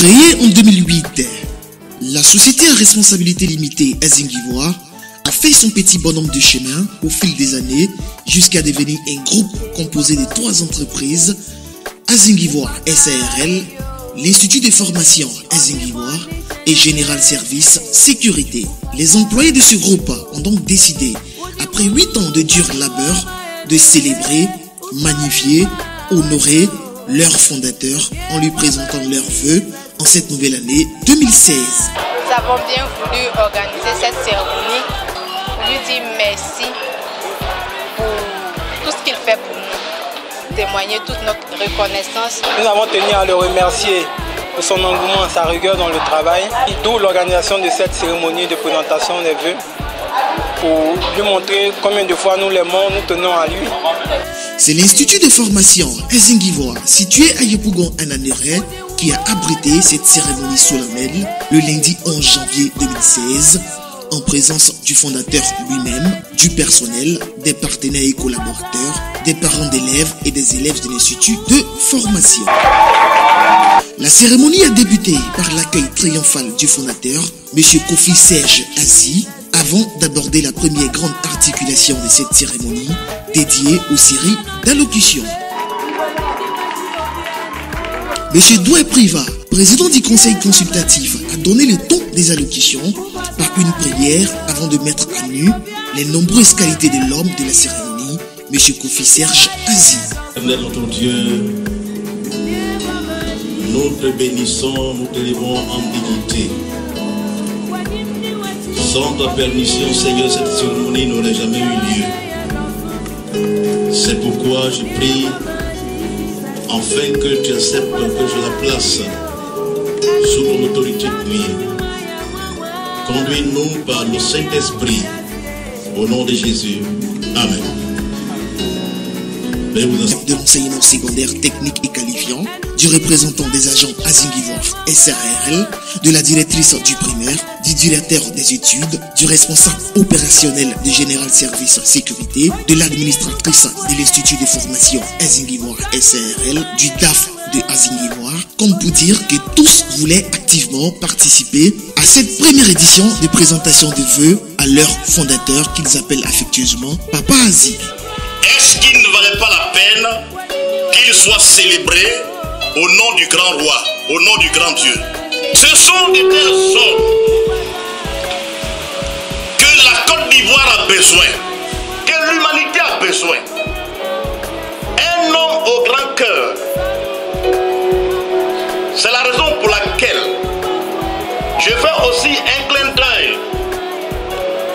Créée en 2008, la société à responsabilité limitée Azingivoire a fait son petit bonhomme de chemin au fil des années jusqu'à devenir un groupe composé de trois entreprises Azingivoire SARL, l'Institut de formation Azingivoire et Général Service Sécurité. Les employés de ce groupe ont donc décidé, après huit ans de dur labeur, de célébrer, magnifier, honorer leur fondateur en lui présentant leurs vœux en cette nouvelle année 2016. Nous avons bien voulu organiser cette cérémonie pour lui dire merci pour tout ce qu'il fait pour nous, témoigner toute notre reconnaissance. Nous avons tenu à le remercier pour son engouement, sa rigueur dans le travail, d'où l'organisation de cette cérémonie de présentation des vœux pour lui montrer combien de fois nous l'aimons, nous tenons à lui. C'est l'Institut de formation Ezingivoa, situé à Yopougon en Anéré, qui a abrité cette cérémonie solennelle le lundi 11 janvier 2016 en présence du fondateur lui-même, du personnel, des partenaires et collaborateurs, des parents d'élèves et des élèves de l'Institut de formation. La cérémonie a débuté par l'accueil triomphal du fondateur, M. Kofi Serge Azi, avant d'aborder la première grande articulation de cette cérémonie dédiée aux séries d'allocution. M. Douai Priva, président du conseil consultatif, a donné le ton des allocutions par une prière avant de mettre à nu les nombreuses qualités de l'homme de la cérémonie, M. Kofi Serge Azi. Notre Dieu, nous te bénissons, nous te levons en dignité. Sans ta permission, Seigneur, cette cérémonie n'aurait jamais eu lieu. C'est pourquoi je prie afin que tu acceptes que je la place sous ton autorité divine. Conduis-nous par le Saint-Esprit. Au nom de Jésus. Amen. De l'enseignement secondaire technique et qualifiant, du représentant des agents Azingivoire SARL, de la directrice du primaire, du directeur des études, du responsable opérationnel du Général Service Sécurité, de l'administratrice de l'Institut de formation Azingivoire SARL, du DAF de Azingivoire, comme pour dire que tous voulaient activement participer à cette première édition de présentation de vœux à leur fondateur qu'ils appellent affectueusement Papa Azi. Est-ce qu'il ne valait pas la peine qu'il soit célébré au nom du grand roi, au nom du grand Dieu? Ce sont des personnes la Côte d'Ivoire a besoin, que l'humanité a besoin. Un homme au grand cœur. C'est la raison pour laquelle je fais aussi un clin d'œil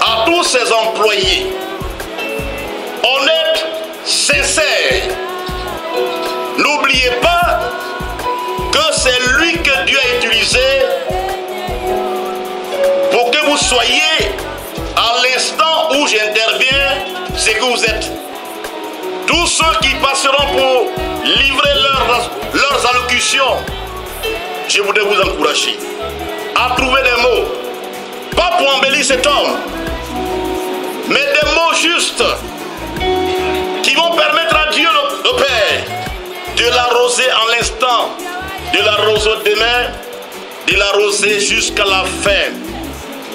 à tous ces employés honnêtes, sincères. N'oubliez pas que c'est lui que Dieu a utilisé pour que vous soyez c'est que vous êtes. Tous ceux qui passeront pour livrer leurs, leurs allocutions, je voudrais vous encourager à trouver des mots, pas pour embellir cet homme, mais des mots justes qui vont permettre à Dieu le, Père de l'arroser en l'instant, de l'arroser demain, de l'arroser jusqu'à la fin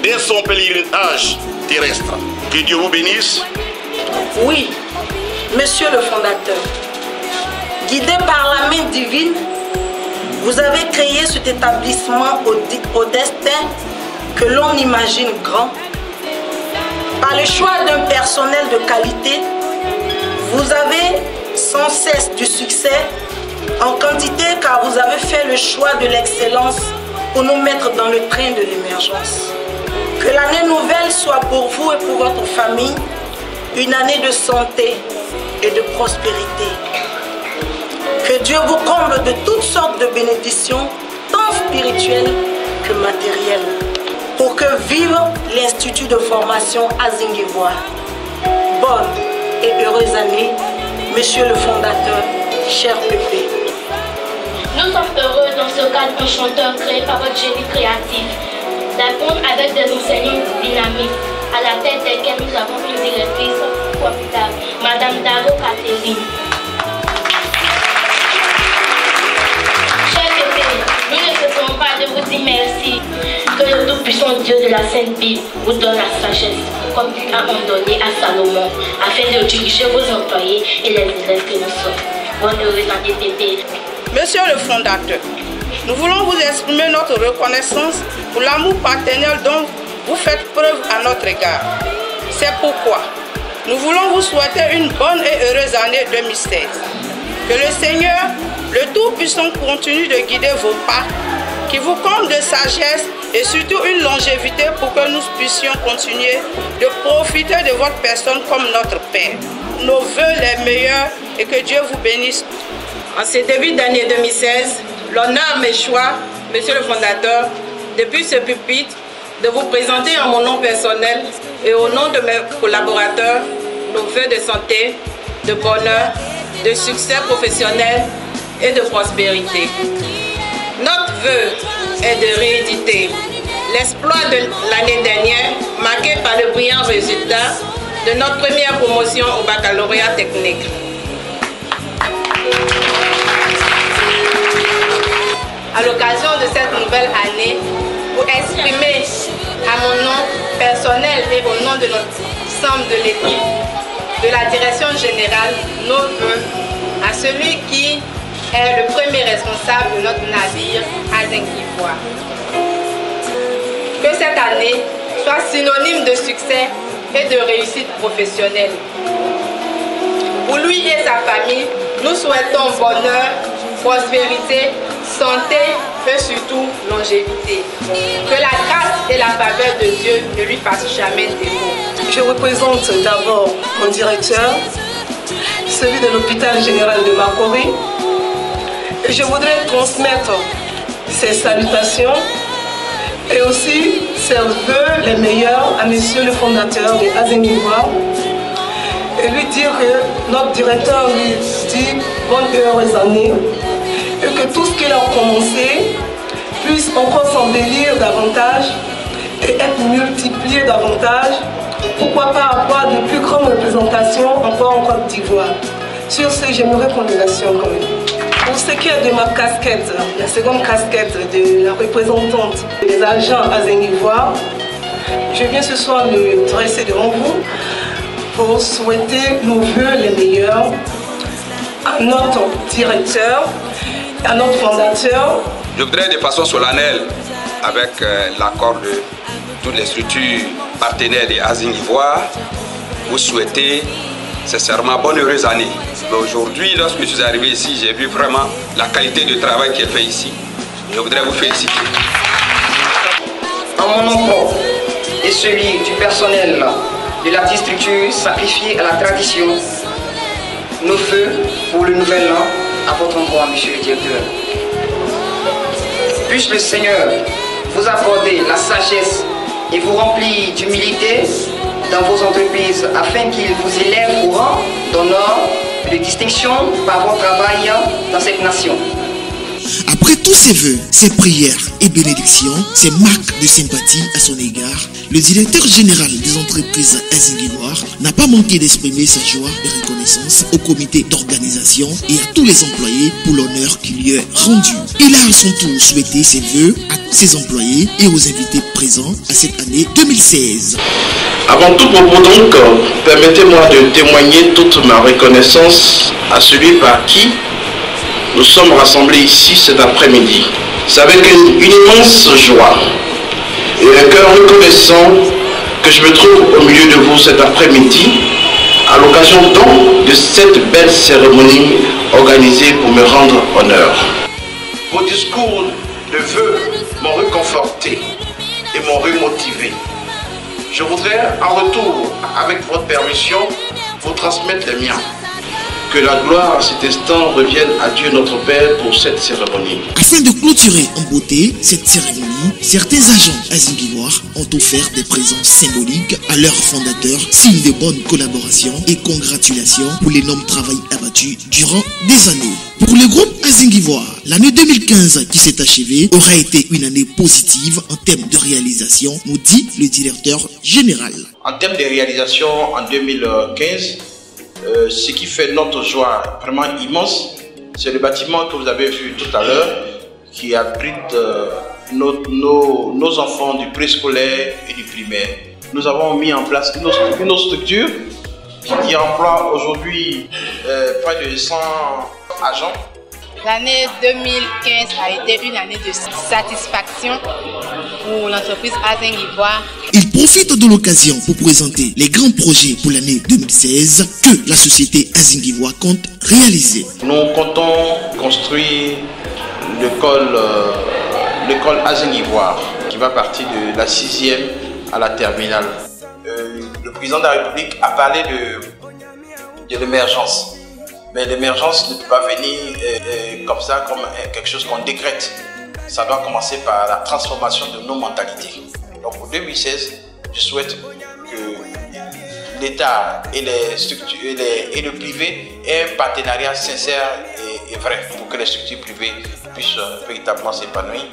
de son pèlerinage terrestre. Que Dieu vous bénisse. Oui, monsieur le fondateur, guidé par la main divine, vous avez créé cet établissement au, destin que l'on imagine grand. Par le choix d'un personnel de qualité, vous avez sans cesse du succès en quantité car vous avez fait le choix de l'excellence pour nous mettre dans le train de l'émergence. Que l'année nouvelle soit pour vous et pour votre famille une année de santé et de prospérité. Que Dieu vous comble de toutes sortes de bénédictions, tant spirituelles que matérielles, pour que vive l'Institut de formation Azingivoire. Bonne et heureuse année, Monsieur le fondateur, cher Pépé. Nous sommes heureux dans ce cadre enchanteur créé par votre génie créatif d'apprendre avec des enseignants dynamiques à la tête desquelles nous avons une directrice profitable, Madame Daro Catherine. Chers aînés, nous ne cessons pas de vous dire merci. Que le Tout-Puissant Dieu de la Sainte Bible vous donne la sagesse, comme il a ordonné à Salomon, afin de diriger vos employés et les élèves que nous sommes. Bonne heureuse année bébé. Monsieur le fondateur, nous voulons vous exprimer notre reconnaissance pour l'amour paternel dont vous vous faites preuve à notre égard. C'est pourquoi nous voulons vous souhaiter une bonne et heureuse année 2016. Que le Seigneur, le Tout-Puissant, continue de guider vos pas, qui vous comble de sagesse et surtout une longévité pour que nous puissions continuer de profiter de votre personne comme notre Père. Nos voeux les meilleurs et que Dieu vous bénisse. En ce début d'année 2016, l'honneur m'échoit, Monsieur le fondateur, depuis ce pupitre, de vous présenter en mon nom personnel et au nom de mes collaborateurs nos voeux de santé, de bonheur, de succès professionnel et de prospérité. Notre vœu est de rééditer l'exploit de l'année dernière marqué par le brillant résultat de notre première promotion au baccalauréat technique. Mon nom personnel et au nom de l'ensemble de l'équipe de la direction générale nos voeux à celui qui est le premier responsable de notre navire à Zingivois. Que cette année soit synonyme de succès et de réussite professionnelle. Pour lui et sa famille, nous souhaitons bonheur, prospérité, santé et surtout longévité. Que la grâce et la faveur de Dieu ne lui fassent jamais défaut. Je représente d'abord mon directeur, celui de l'hôpital général de Macori. Et je voudrais transmettre ses salutations et aussi ses voeux les meilleurs à monsieur le fondateur de Azeniwa et lui dire que notre directeur lui dit bonne heureuse année et que tout ce qu'il a commencé puisse encore s'embellir davantage et être multiplié davantage. Pourquoi pas avoir de plus grandes représentations encore en Côte d'Ivoire? Sur ce, j'aimerais qu'on quand même. Pour ce qui est de ma casquette, la seconde casquette de la représentante des agents à Zénivoire, je viens ce soir me dresser devant vous pour souhaiter nos voeux les meilleurs à notre directeur, à notre fondateur. Je voudrais de façon solennelle, avec euh, l'accord de toutes les structures partenaires des Asines Ivoire, vous souhaiter sincèrement bonne heureuse année. Aujourd'hui, lorsque je suis arrivé ici, j'ai vu vraiment la qualité de travail qui est fait ici. Je voudrais vous féliciter. En mon nom et celui du personnel de la structure sacrifiée à la tradition, nos feux pour le nouvel an à votre endroit, monsieur le directeur. Puisse le Seigneur vous accorder la sagesse et vous remplir d'humilité dans vos entreprises afin qu'il vous élève au rang d'honneur et de distinction par votre travail dans cette nation. Tous ces vœux, ces prières et bénédictions, ces marques de sympathie à son égard, le directeur général des entreprises Azinguinoir n'a pas manqué d'exprimer sa joie et reconnaissance au comité d'organisation et à tous les employés pour l'honneur qui lui est rendu. Il a à son tour souhaité ses vœux à tous ses employés et aux invités présents à cette année 2016. Avant tout propos donc, permettez-moi de témoigner toute ma reconnaissance à celui par qui nous sommes rassemblés ici cet après-midi. C'est avec une, immense joie et un cœur reconnaissant que je me trouve au milieu de vous cet après-midi à l'occasion donc de cette belle cérémonie organisée pour me rendre honneur. Vos discours de vœux m'ont réconforté et m'ont remotivé. Je voudrais en retour, avec votre permission, vous transmettre les miens. Que la gloire à cet instant revienne à Dieu notre Père pour cette cérémonie. Afin de clôturer en beauté cette cérémonie, certains agents azimbivoires ont offert des présents symboliques à leurs fondateurs, signe de bonne collaboration et congratulations pour l'énorme travail abattu durant des années. Pour le groupe Azingivoire, l'année 2015 qui s'est achevée aura été une année positive en termes de réalisation, nous dit le directeur général. En termes de réalisation en 2015, euh, ce qui fait notre joie vraiment immense, c'est le bâtiment que vous avez vu tout à l'heure qui abrite euh, nos, enfants du préscolaire et du primaire. Nous avons mis en place une autre structure qui emploie aujourd'hui euh, près de 100 agents. L'année 2015 a été une année de satisfaction pour l'entreprise Azing Ivoire. Il profite de l'occasion pour présenter les grands projets pour l'année 2016 que la société Azing Ivoire compte réaliser. Nous comptons construire l'école euh, l'école Azing Ivoire qui va partir de la sixième à la terminale. Euh, le président de la République a parlé de, de l'émergence. Mais l'émergence ne peut pas venir euh, euh, comme ça, comme quelque chose qu'on décrète. Ça doit commencer par la transformation de nos mentalités. Donc pour 2016, je souhaite que l'État et, les et, le privé aient un partenariat sincère et, vrai pour que les structures privées puissent véritablement s'épanouir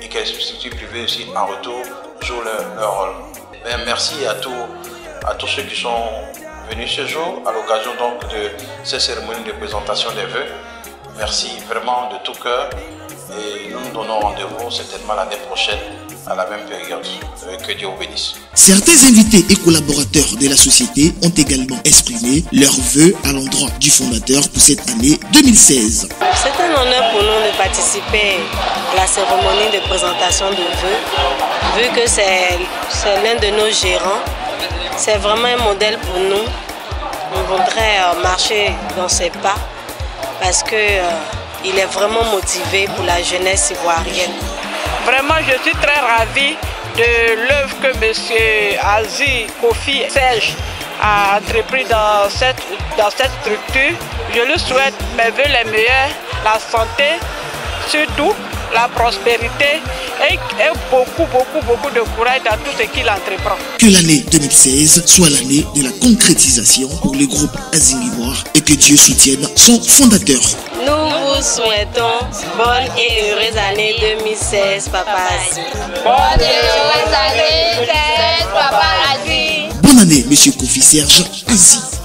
et que les structures privées aussi en retour jouent leur, rôle. Mais merci à tous, à tous ceux qui sont venus ce jour à l'occasion donc de cette cérémonie de présentation des vœux. Merci vraiment de tout cœur et nous nous donnons rendez-vous certainement l'année prochaine à la même période. Que Dieu vous bénisse. Certains invités et collaborateurs de la société ont également exprimé leurs vœux à l'endroit du fondateur pour cette année 2016. C'est un honneur pour nous de participer à la cérémonie de présentation de vœux, vu que c'est l'un de nos gérants. C'est vraiment un modèle pour nous. On voudrait marcher dans ses pas parce qu'il euh, est vraiment motivé pour la jeunesse ivoirienne. Vraiment, je suis très ravie de l'œuvre que M. Azi Kofi Serge a entrepris dans cette, dans cette structure. Je lui souhaite mes voeux les meilleurs, la santé, surtout la prospérité et, et, beaucoup, beaucoup, beaucoup de courage dans tout ce qu'il entreprend. Que l'année 2016 soit l'année de la concrétisation pour le groupe Azingivoire et que Dieu soutienne son fondateur. Nous vous souhaitons bonne et heureuse année 2016, Papa. Bonne et heureuse année 2016, Papa. Bonne année, Monsieur Kofi Serge Azi.